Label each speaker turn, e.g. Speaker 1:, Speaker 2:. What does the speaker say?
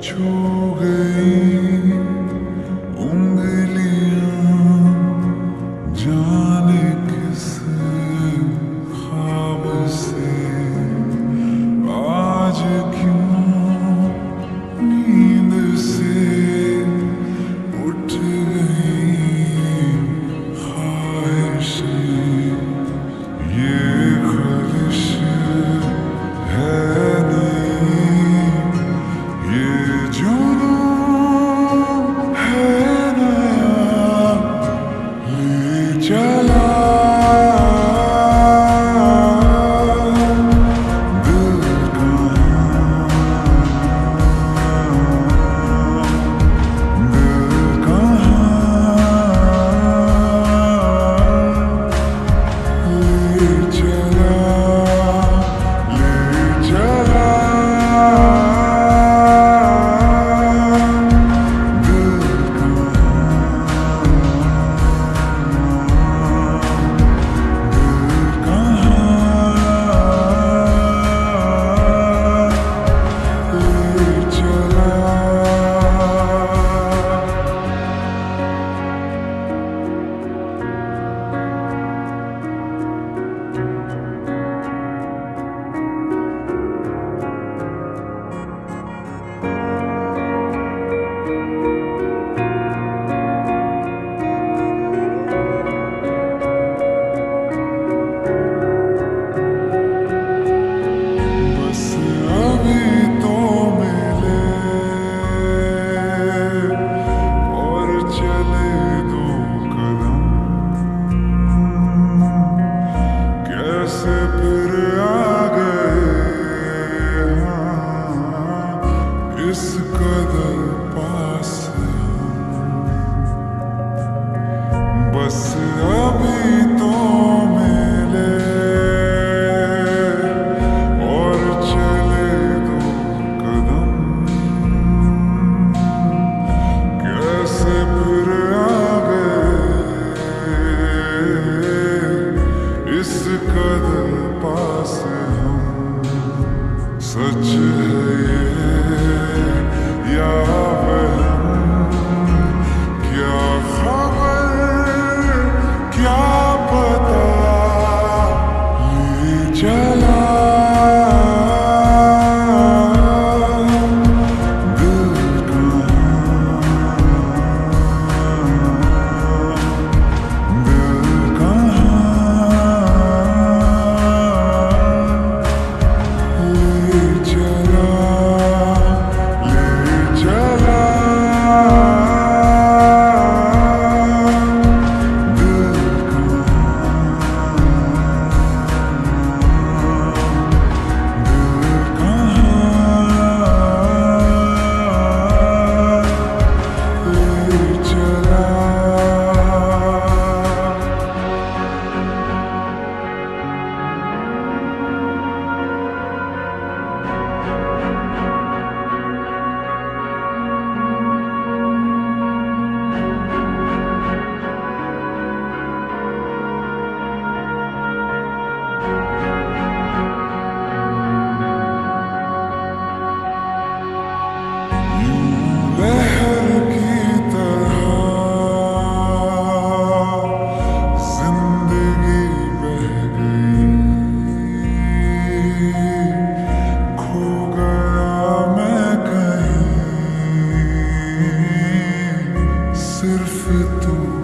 Speaker 1: Choo-gay. कदर पास सच है ये perfeito.